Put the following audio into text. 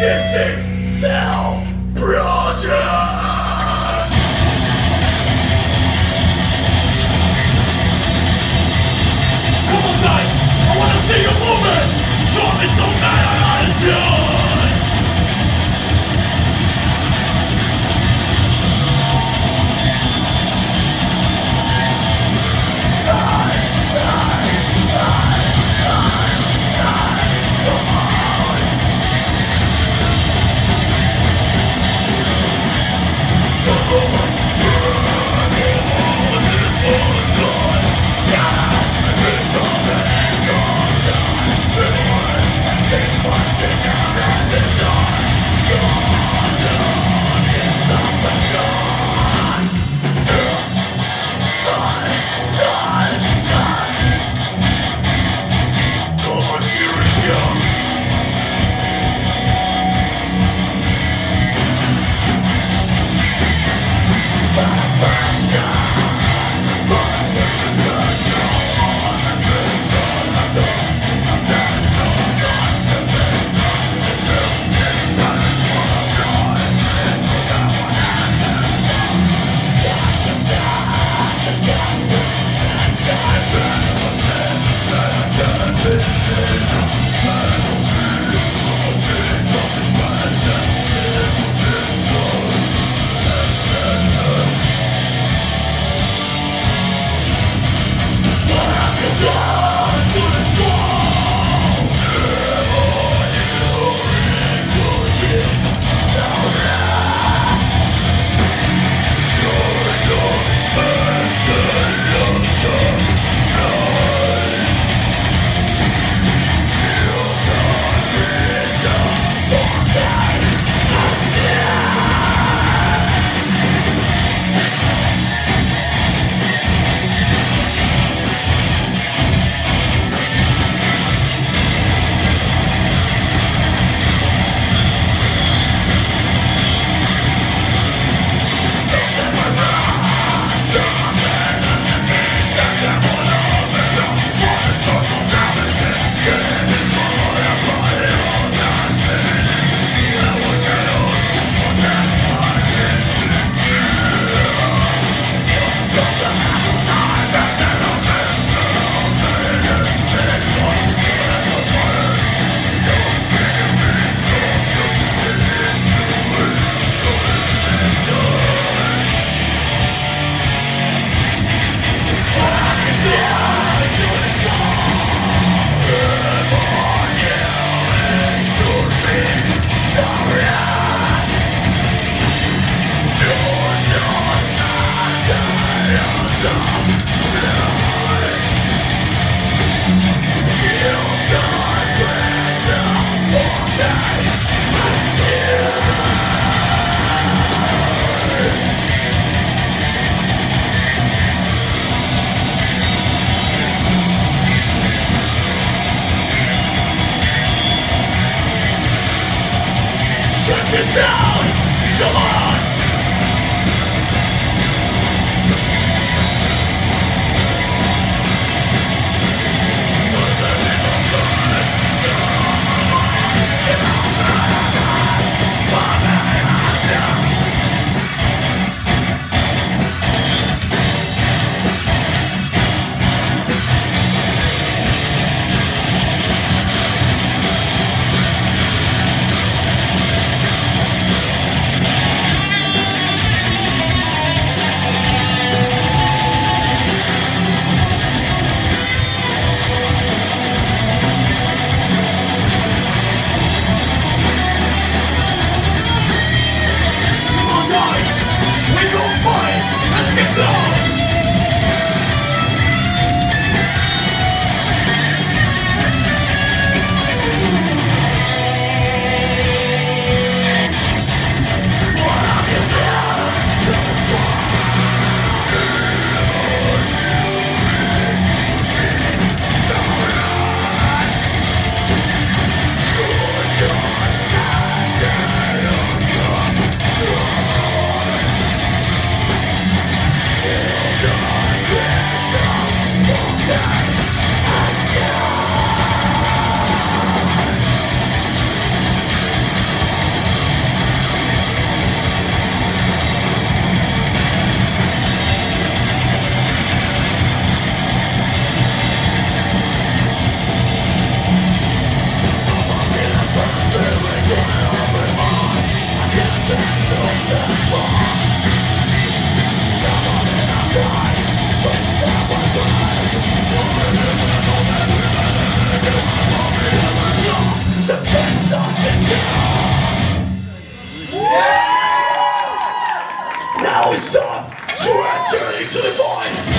This is Fell Project! Check this out! Come on! Now it's time to enter into the void.